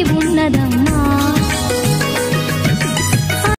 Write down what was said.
ఉన్నదమ్మ.